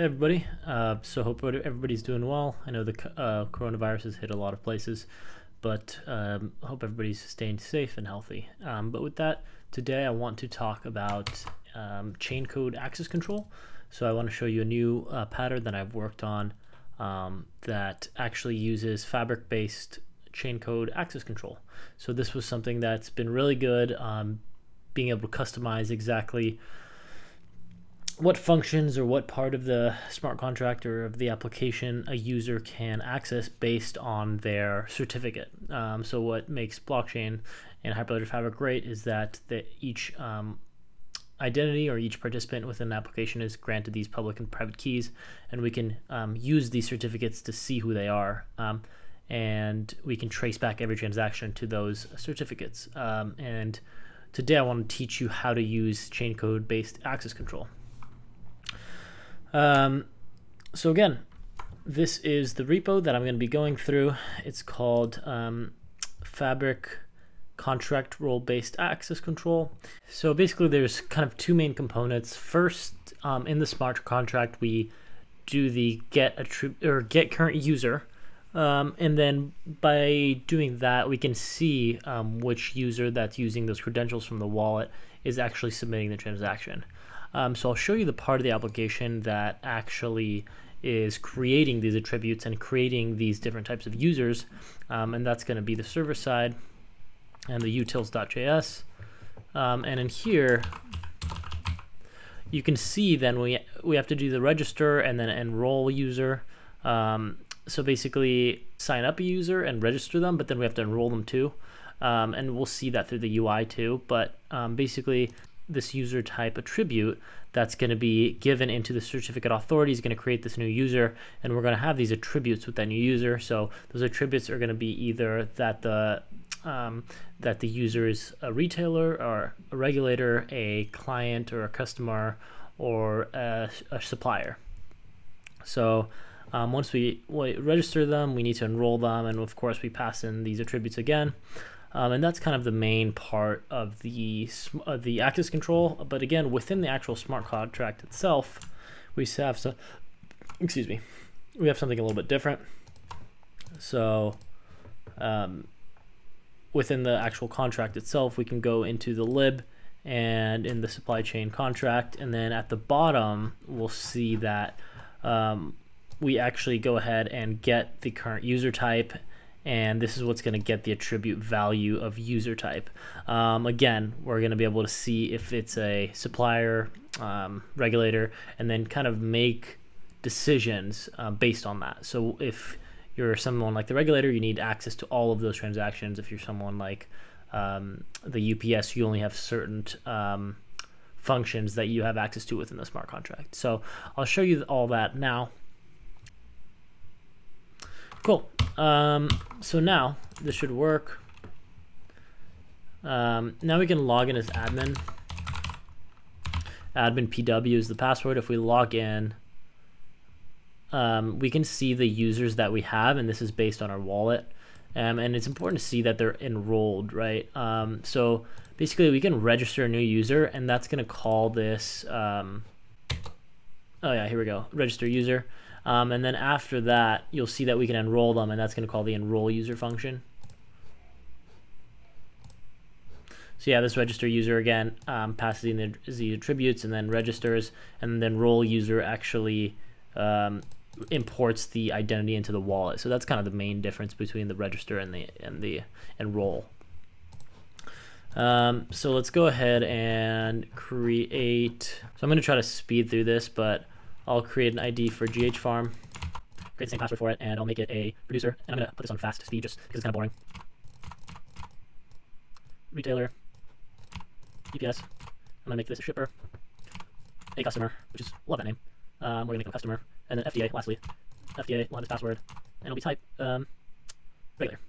Hey everybody, uh, so hope everybody's doing well. I know the uh, coronavirus has hit a lot of places, but um, hope everybody's staying safe and healthy. Um, but with that, today I want to talk about um, chain code access control. So I want to show you a new uh, pattern that I've worked on um, that actually uses fabric-based chain code access control. So this was something that's been really good, um, being able to customize exactly what functions or what part of the smart contract or of the application a user can access based on their certificate. Um, so what makes blockchain and Hyperledger Fabric great is that the, each um, identity or each participant within an application is granted these public and private keys, and we can um, use these certificates to see who they are. Um, and we can trace back every transaction to those certificates. Um, and today I want to teach you how to use chain code based access control. Um, so again, this is the repo that I'm going to be going through. It's called um, Fabric Contract Role Based Access Control. So basically, there's kind of two main components. First, um, in the smart contract, we do the get attrib- or get current user. Um, and then by doing that, we can see um, which user that's using those credentials from the wallet is actually submitting the transaction. Um, so I'll show you the part of the application that actually is creating these attributes and creating these different types of users. Um, and that's going to be the server side and the utils.js. Um, and in here, you can see then we, we have to do the register and then enroll user. Um, so basically sign up a user and register them, but then we have to enroll them too. Um, and we'll see that through the UI too. But um, basically, this user type attribute that's going to be given into the certificate authority is going to create this new user and we're going to have these attributes with that new user. So those attributes are going to be either that the um, that the user is a retailer or a regulator a client or a customer or a, a supplier. So um, once we, we register them we need to enroll them and of course we pass in these attributes again um, and that's kind of the main part of the uh, the access control. But again, within the actual smart contract itself, we have some, excuse me, we have something a little bit different. So um, within the actual contract itself, we can go into the lib and in the supply chain contract, and then at the bottom, we'll see that um, we actually go ahead and get the current user type and this is what's going to get the attribute value of user type. Um, again, we're going to be able to see if it's a supplier, um, regulator, and then kind of make decisions uh, based on that. So if you're someone like the regulator, you need access to all of those transactions. If you're someone like um, the UPS, you only have certain um, functions that you have access to within the smart contract. So I'll show you all that now. Cool. Um, so now this should work. Um, now we can log in as admin. Admin PW is the password. If we log in, um, we can see the users that we have, and this is based on our wallet. Um, and it's important to see that they're enrolled, right? Um, so basically, we can register a new user, and that's going to call this. Um, oh yeah, here we go. Register user. Um, and then after that, you'll see that we can enroll them, and that's going to call the enroll user function. So yeah, this register user again um, passes in the, the, attributes and then registers, and then enroll user actually um, imports the identity into the wallet. So that's kind of the main difference between the register and the and the enroll. Um, so let's go ahead and create. So I'm going to try to speed through this, but I'll create an ID for GH Farm, create the same password for it, and I'll make it a producer. And I'm going to put this on fast speed just because it's kind of boring. Retailer, UPS. I'm going to make this a shipper, a customer, which is, love that name. Um, we're going to make a customer, and then FDA, lastly. FDA, we'll have this password, and it'll be type um, regular.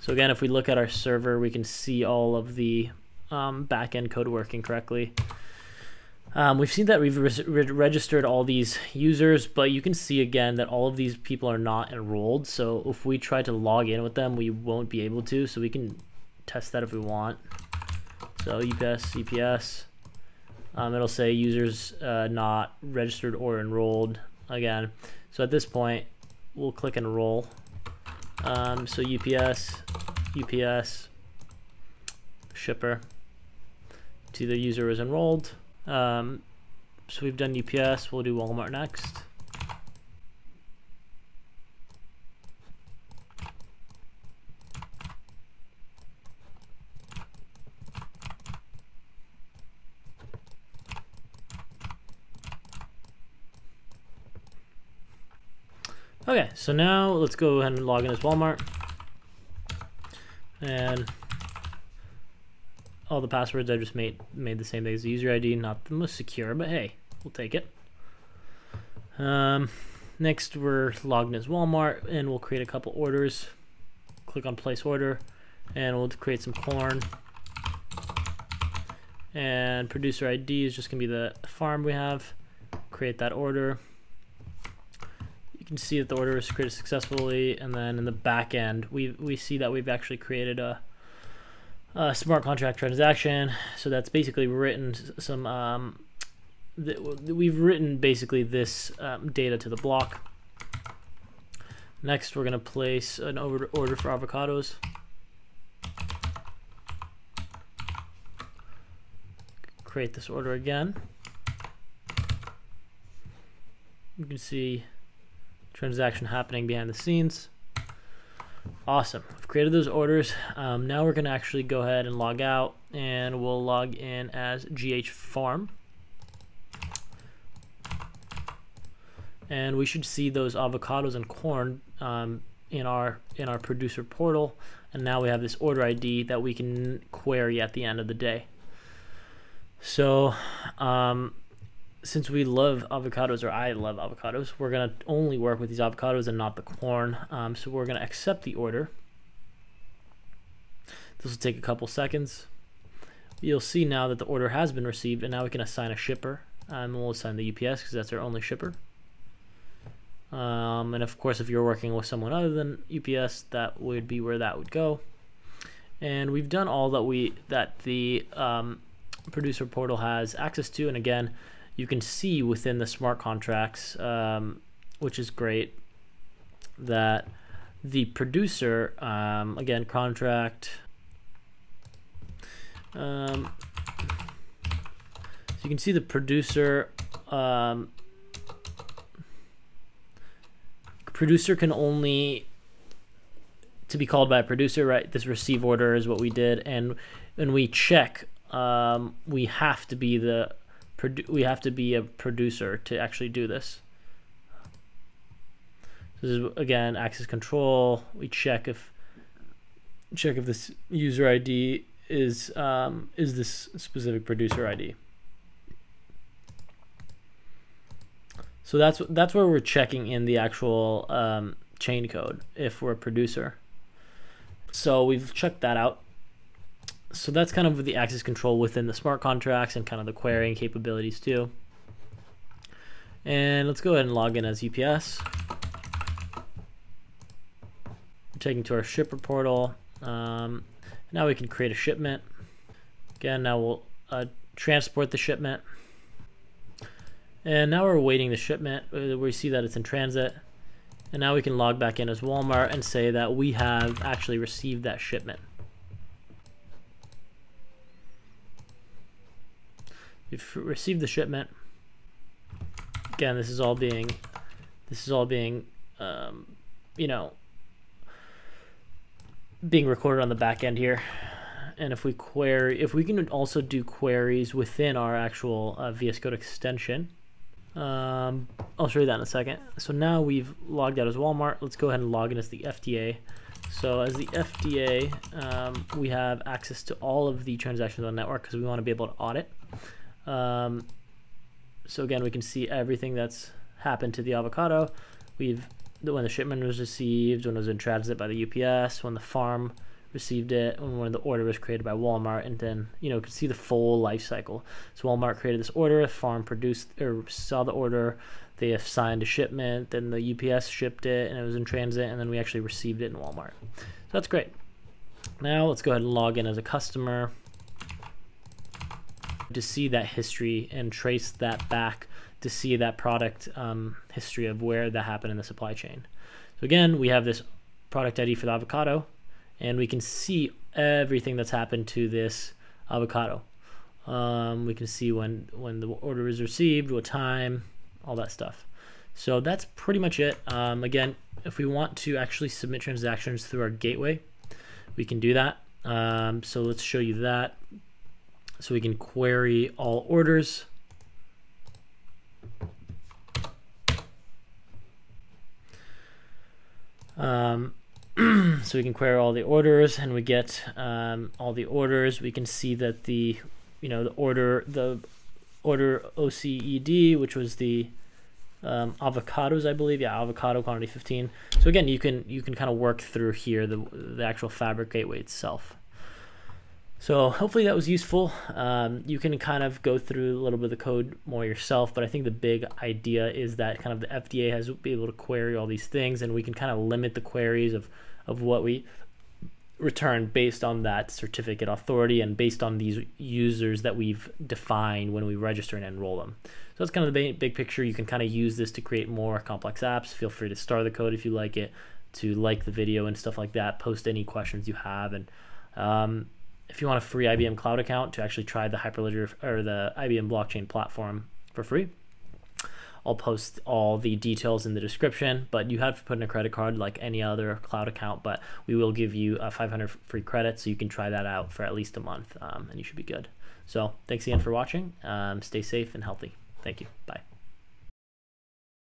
So again, if we look at our server, we can see all of the um, backend code working correctly. Um, we've seen that we've re registered all these users, but you can see again that all of these people are not enrolled. So if we try to log in with them, we won't be able to. So we can test that if we want. So UPS, CPS, Um, it'll say users uh, not registered or enrolled again. So at this point, we'll click enroll. Um, so UPS, UPS, shipper, to the user is enrolled. Um, so we've done UPS, we'll do Walmart next. Okay, so now let's go ahead and log in as Walmart. And all the passwords I just made made the same thing as the user ID, not the most secure, but hey, we'll take it. Um, next, we're logged in as Walmart, and we'll create a couple orders. Click on place order, and we'll create some corn. And producer ID is just gonna be the farm we have. Create that order you can see that the order is created successfully and then in the back end we we see that we've actually created a, a smart contract transaction. So that's basically written some um, we've written basically this um, data to the block. Next we're going to place an order order for avocados. Create this order again. You can see transaction happening behind the scenes. Awesome. I've created those orders. Um, now we're going to actually go ahead and log out and we'll log in as GH Farm. And we should see those avocados and corn um, in our in our producer portal. And now we have this order ID that we can query at the end of the day. So um, since we love avocados, or I love avocados, we're going to only work with these avocados and not the corn. Um, so we're going to accept the order. This will take a couple seconds. You'll see now that the order has been received, and now we can assign a shipper. Um, and we'll assign the UPS because that's our only shipper. Um, and of course, if you're working with someone other than UPS, that would be where that would go. And we've done all that we that the um, producer portal has access to. And again, you can see within the smart contracts, um, which is great, that the producer, um, again, contract, um, so you can see the producer, um, producer can only, to be called by a producer, right, this receive order is what we did, and when we check, um, we have to be the we have to be a producer to actually do this. This is again access control. We check if check if this user ID is um, is this specific producer ID. So that's that's where we're checking in the actual um, chain code if we're a producer. So we've checked that out so that's kind of the access control within the smart contracts and kind of the querying capabilities too. And let's go ahead and log in as UPS. We're taking to our shipper portal. Um, now we can create a shipment. Again, now we'll uh, transport the shipment. And now we're awaiting the shipment. Uh, we see that it's in transit. And now we can log back in as Walmart and say that we have actually received that shipment. We've received the shipment. Again, this is all being, this is all being, um, you know, being recorded on the back end here. And if we query, if we can also do queries within our actual uh, VS Code extension, um, I'll show you that in a second. So now we've logged out as Walmart. Let's go ahead and log in as the FDA. So as the FDA, um, we have access to all of the transactions on the network because we want to be able to audit. Um, so again, we can see everything that's happened to the avocado. We've when the shipment was received, when it was in transit by the UPS, when the farm received it, when the order was created by Walmart, and then you know can see the full life cycle. So Walmart created this order, the farm produced or saw the order, they assigned a shipment, then the UPS shipped it, and it was in transit, and then we actually received it in Walmart. So that's great. Now let's go ahead and log in as a customer to see that history and trace that back to see that product um, history of where that happened in the supply chain. So again, we have this product ID for the avocado, and we can see everything that's happened to this avocado. Um, we can see when when the order is received, what time, all that stuff. So that's pretty much it. Um, again, if we want to actually submit transactions through our gateway, we can do that. Um, so let's show you that. So we can query all orders. Um, so we can query all the orders and we get um, all the orders. We can see that the, you know, the order, the order OCED, which was the um, avocados, I believe. Yeah, avocado quantity 15. So again, you can you can kind of work through here the the actual fabric gateway itself. So hopefully that was useful. Um, you can kind of go through a little bit of the code more yourself, but I think the big idea is that kind of the FDA has be able to query all these things, and we can kind of limit the queries of of what we return based on that certificate authority and based on these users that we've defined when we register and enroll them. So that's kind of the big picture. You can kind of use this to create more complex apps. Feel free to star the code if you like it, to like the video and stuff like that. Post any questions you have, and um, if you want a free IBM Cloud account to actually try the Hyperledger or the IBM blockchain platform for free, I'll post all the details in the description. But you have to put in a credit card like any other cloud account. But we will give you a 500 free credits, so you can try that out for at least a month, um, and you should be good. So thanks again for watching. Um, stay safe and healthy. Thank you. Bye.